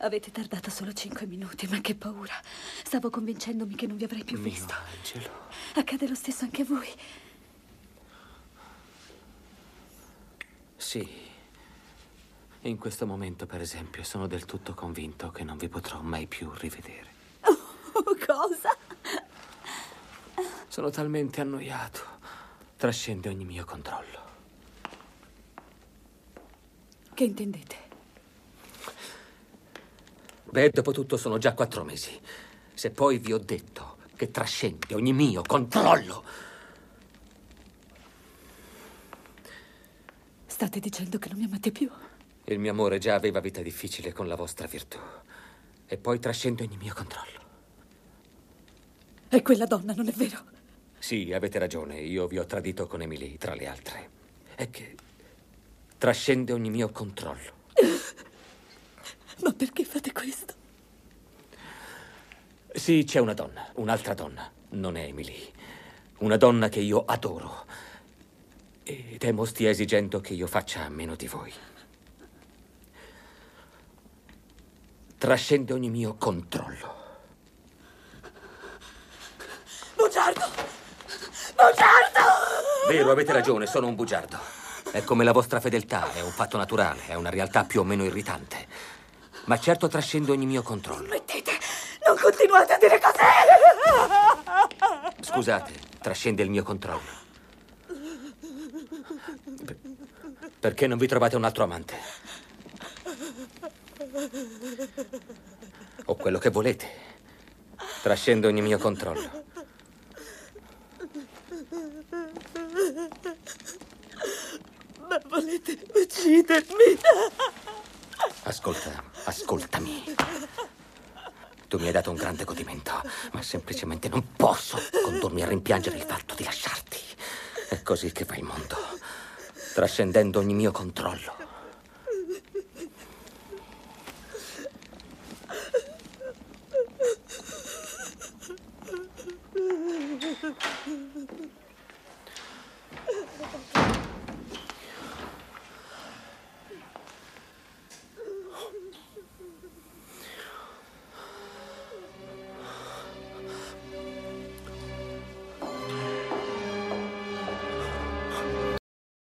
Avete tardato solo cinque minuti, ma che paura. Stavo convincendomi che non vi avrei più Mio visto. angelo. Accade lo stesso anche a voi. Sì. In questo momento, per esempio, sono del tutto convinto che non vi potrò mai più rivedere. Oh, cosa? Sono talmente annoiato. Trascende ogni mio controllo. Che intendete? Beh, dopo tutto sono già quattro mesi. Se poi vi ho detto che trascende ogni mio controllo, State dicendo che non mi amate più? il mio amore già aveva vita difficile con la vostra virtù. E poi trascende ogni mio controllo. È quella donna, non è vero? Sì, avete ragione, io vi ho tradito con Emily, tra le altre. È che trascende ogni mio controllo. Ma perché fate questo? Sì, c'è una donna, un'altra donna. Non è Emily. Una donna che io adoro. E temo stia esigendo che io faccia a meno di voi. Trascende ogni mio controllo. Bugiardo! Bugiardo! Vero, avete ragione, sono un bugiardo. È come la vostra fedeltà, è un fatto naturale, è una realtà più o meno irritante. Ma certo trascende ogni mio controllo. Smettete! Non continuate a dire così! Scusate, trascende il mio controllo. Per- Perché non vi trovate un altro amante? O quello che volete. Trascende ogni mio controllo. Volete uccidermi? Ascolta, ascoltami. Tu mi hai dato un grande godimento, ma semplicemente non posso condurmi a rimpiangere il fatto di lasciarti. È così che va il mondo, trascendendo ogni mio controllo.